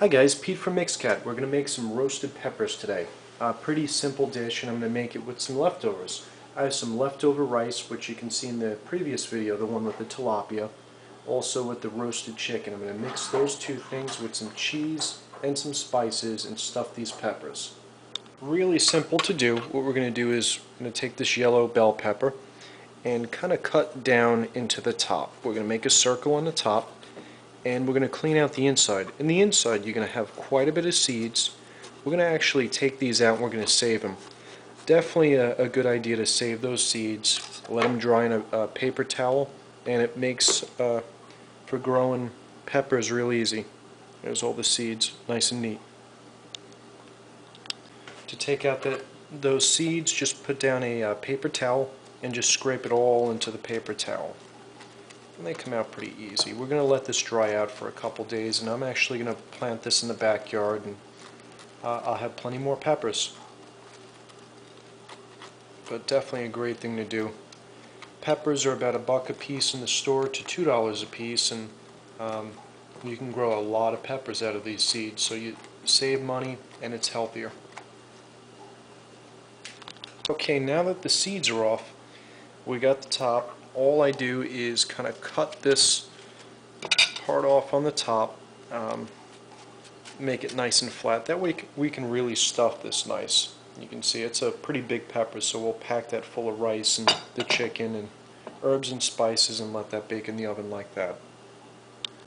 Hi guys, Pete from Mixcat. We're going to make some roasted peppers today. A pretty simple dish and I'm going to make it with some leftovers. I have some leftover rice, which you can see in the previous video, the one with the tilapia. Also with the roasted chicken. I'm going to mix those two things with some cheese and some spices and stuff these peppers. Really simple to do. What we're going to do is I'm going to take this yellow bell pepper and kind of cut down into the top. We're going to make a circle on the top and we're going to clean out the inside. In the inside you're going to have quite a bit of seeds. We're going to actually take these out and we're going to save them. Definitely a, a good idea to save those seeds, let them dry in a, a paper towel and it makes uh, for growing peppers real easy. There's all the seeds, nice and neat. To take out that, those seeds, just put down a uh, paper towel and just scrape it all into the paper towel. And they come out pretty easy. We're going to let this dry out for a couple days and I'm actually going to plant this in the backyard and uh, I'll have plenty more peppers. But definitely a great thing to do. Peppers are about a buck a piece in the store to two dollars a piece and um, you can grow a lot of peppers out of these seeds so you save money and it's healthier. Okay, now that the seeds are off, we got the top. All I do is kind of cut this part off on the top, um, make it nice and flat. That way we can really stuff this nice. You can see it's a pretty big pepper, so we'll pack that full of rice and the chicken and herbs and spices and let that bake in the oven like that.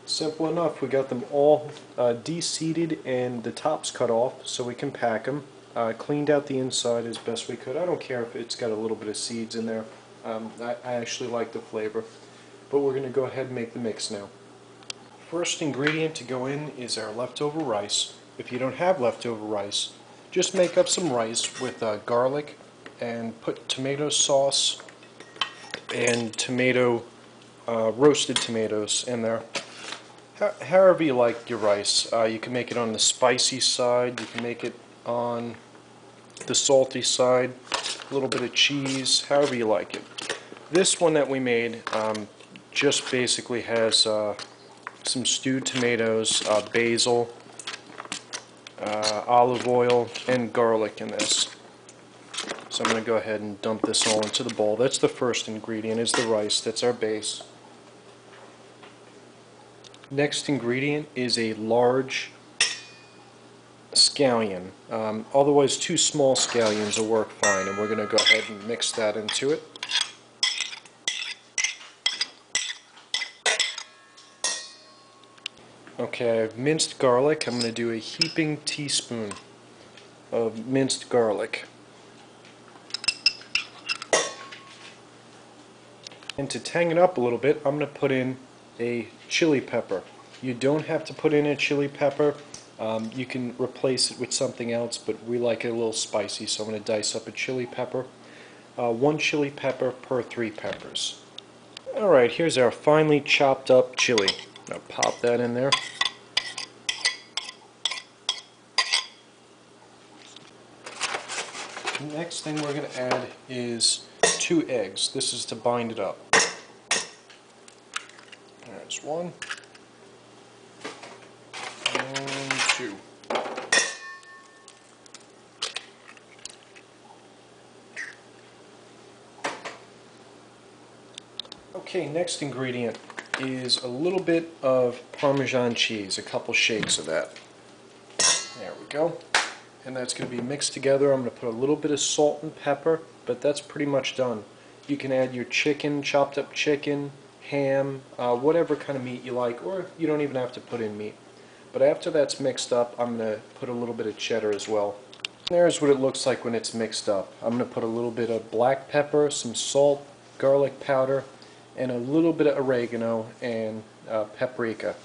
Simple enough. We got them all uh, de-seeded and the tops cut off so we can pack them. Uh, cleaned out the inside as best we could. I don't care if it's got a little bit of seeds in there. Um, I, I actually like the flavor. But we're going to go ahead and make the mix now. First ingredient to go in is our leftover rice. If you don't have leftover rice, just make up some rice with uh, garlic and put tomato sauce and tomato, uh, roasted tomatoes in there. however you like your rice. Uh, you can make it on the spicy side, you can make it on the salty side, a little bit of cheese, however you like it. This one that we made um, just basically has uh, some stewed tomatoes, uh, basil, uh, olive oil, and garlic in this. So I'm going to go ahead and dump this all into the bowl. That's the first ingredient, is the rice. That's our base. Next ingredient is a large scallion. Um, otherwise, two small scallions will work fine, and we're going to go ahead and mix that into it. Okay, I have minced garlic. I'm going to do a heaping teaspoon of minced garlic. And to tang it up a little bit, I'm going to put in a chili pepper. You don't have to put in a chili pepper. Um, you can replace it with something else, but we like it a little spicy, so I'm going to dice up a chili pepper. Uh, one chili pepper per three peppers. Alright, here's our finely chopped up chili. Now pop that in there. Next thing we're going to add is two eggs. This is to bind it up. There's one. And two. Okay, next ingredient is a little bit of Parmesan cheese, a couple shakes of that. There we go. And that's going to be mixed together. I'm going to put a little bit of salt and pepper, but that's pretty much done. You can add your chicken, chopped up chicken, ham, uh, whatever kind of meat you like, or you don't even have to put in meat. But after that's mixed up, I'm going to put a little bit of cheddar as well. There's what it looks like when it's mixed up. I'm going to put a little bit of black pepper, some salt, garlic powder, and a little bit of oregano and uh, paprika.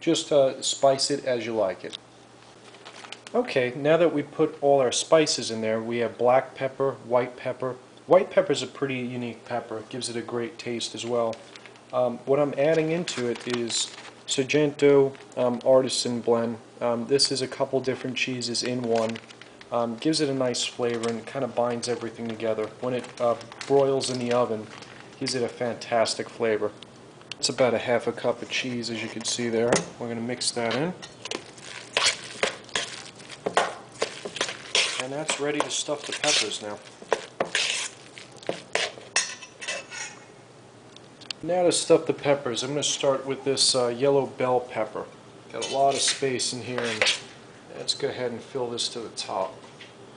Just uh, spice it as you like it. Okay, now that we put all our spices in there, we have black pepper, white pepper. White pepper is a pretty unique pepper. It gives it a great taste as well. Um, what I'm adding into it is Sargento um, Artisan Blend. Um, this is a couple different cheeses in one. Um, gives it a nice flavor and kind of binds everything together. When it uh, broils in the oven, gives it a fantastic flavor. It's about a half a cup of cheese, as you can see there. We're going to mix that in. And that's ready to stuff the peppers now. Now to stuff the peppers, I'm going to start with this uh, yellow bell pepper. Got a lot of space in here and let's go ahead and fill this to the top.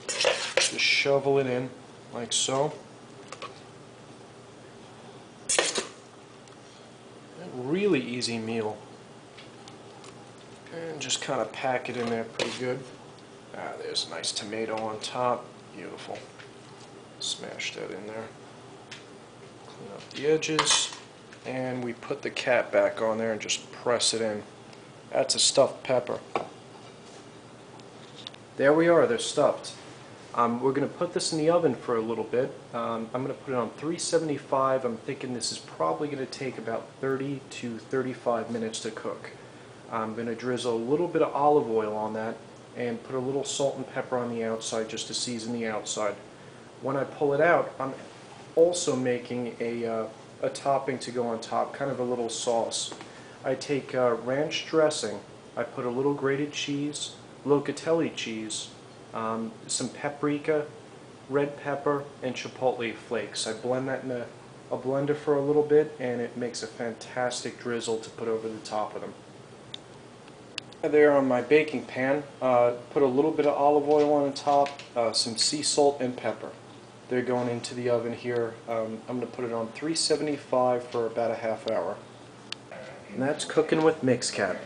Just shovel it in like so. Really easy meal. And just kind of pack it in there pretty good. Ah, there's a nice tomato on top. Beautiful. Smash that in there. Clean up the edges. And we put the cap back on there and just press it in. That's a stuffed pepper. There we are, they're stuffed. Um, we're going to put this in the oven for a little bit. Um, I'm going to put it on 375. I'm thinking this is probably going to take about 30 to 35 minutes to cook. I'm going to drizzle a little bit of olive oil on that and put a little salt and pepper on the outside just to season the outside. When I pull it out, I'm also making a, uh, a topping to go on top, kind of a little sauce. I take uh, ranch dressing, I put a little grated cheese, locatelli cheese, um, some paprika, red pepper, and chipotle flakes. I blend that in a, a blender for a little bit and it makes a fantastic drizzle to put over the top of them. There on my baking pan, uh, put a little bit of olive oil on the top, uh, some sea salt and pepper. They're going into the oven here. Um, I'm going to put it on 375 for about a half hour. And that's cooking with Mixcat.